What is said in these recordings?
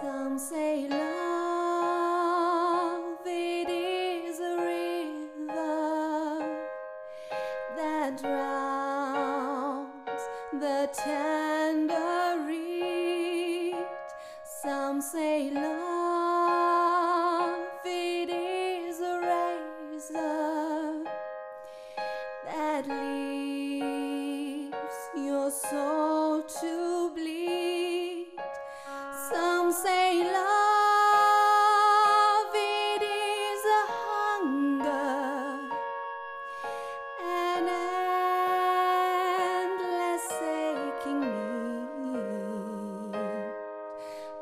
Some say love it is a river that drowns the tender reed. Some say love it is a razor that leaves say love it is a hunger, an endless aching need.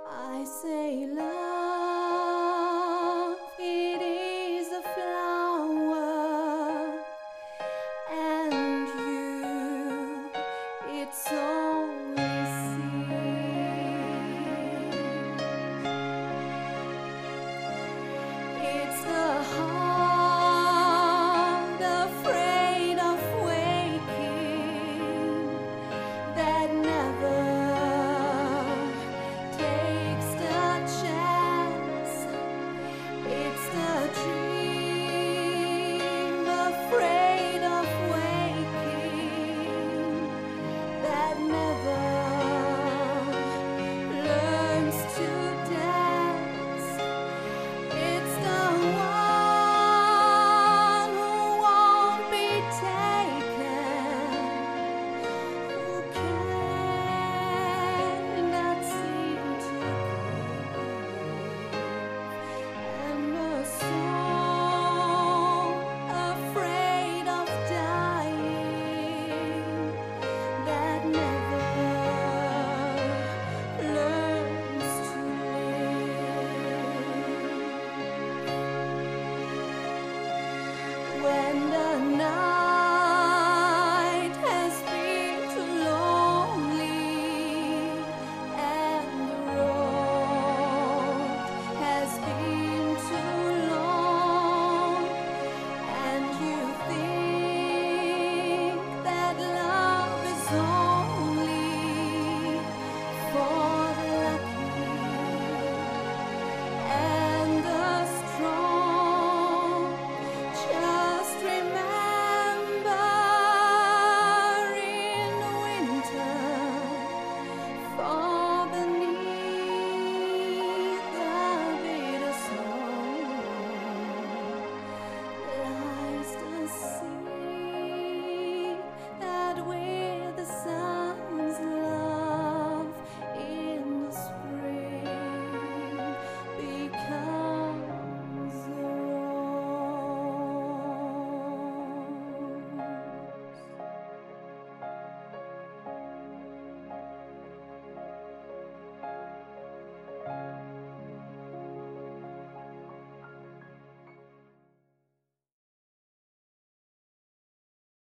I say love it is a flower, and you it's so